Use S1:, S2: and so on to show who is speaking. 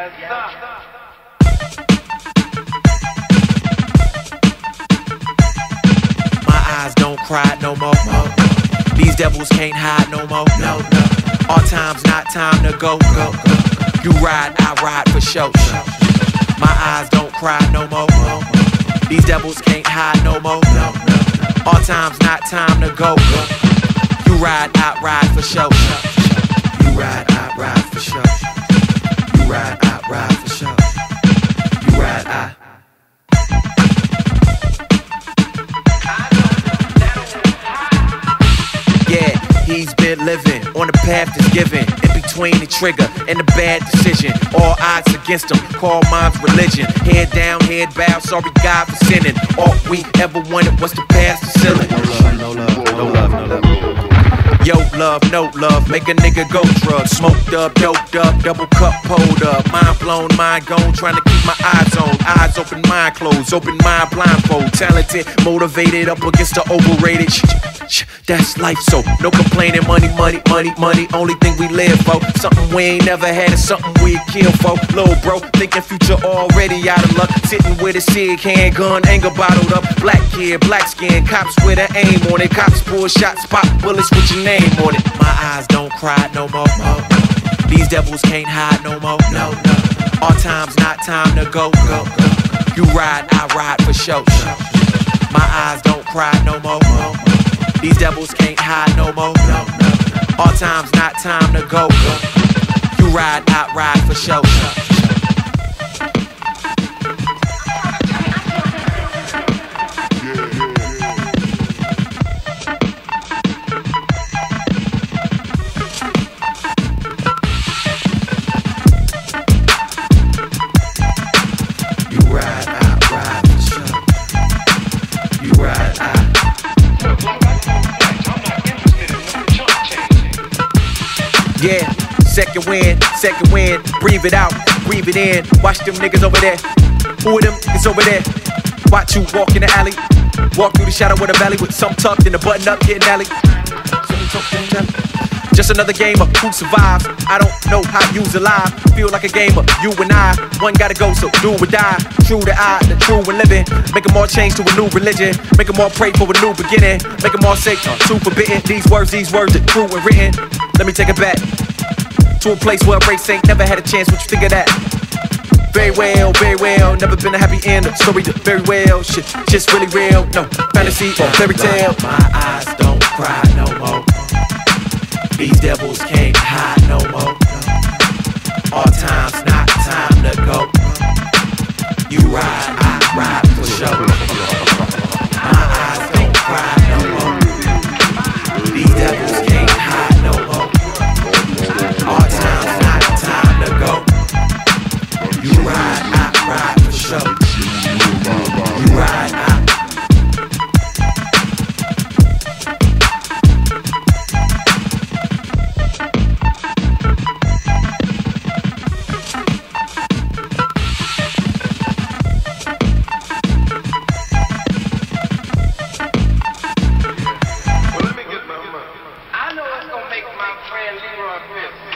S1: My eyes don't cry no more. These devils can't hide no more. No, no. All times not time to go. Go, go. You ride, I ride for show. My eyes don't cry no more. These devils can't hide no more. No, no. All times not time to go. go. You ride, I ride for show. You ride, I ride for show. You living on the path that's given. In between the trigger and the bad decision. All odds against him, call mom's religion. Head down, head bow, sorry God for sinning. All we ever wanted was to pass the ceiling. No love, no love, no love, no love. Yo, love, no love, make a nigga go drug. Smoked up, doped up, double cup pulled up. Mind blown, mind gone, trying to keep my eyes on. Eyes open, mind closed, open mind blindfold. Talented, motivated, up against the overrated. Shh, shh, That's life, so no complaining. Money, money, money, money, only thing we live for. Something we ain't never had, and something we kill for. Little bro, thinking future already out of luck. Sitting with a cig, handgun, anger bottled up. Black kid, black skin, cops with an aim on it. Cops pull shots, pop bullets with your name on it. My eyes don't cry no more. These devils can't hide no more. No, no. All times not time to go. Go, go. You ride, I ride for show. My eyes don't cry no more. These devils can't hide no more. No, no. All times not time to go. go. You ride, I ride for show. Yeah, second wind, second wind, breathe it out, breathe it in. Watch them niggas over there. Who of them is over there? Watch you walk in the alley, walk through the shadow of the valley with some tucked in the button up, getting alley. Just another game of who survives. I don't know how you's alive. Feel like a game of you and I. One gotta go, so do or die. True to I, the true and living. Make them all change to a new religion. Make them all pray for a new beginning. Make them all uh, too forbidden. These words, these words are true and written. Let me take it back to a place where race ain't never had a chance. What you think of that? Very well, very well. Never been a happy end. Story to very well. Shit, just really real. No fantasy or fairy tale. My eyes don't cry no more. These devils can't hide no more. All times not time to go. You ride, I ride for sure.
S2: Friend Leroy smile.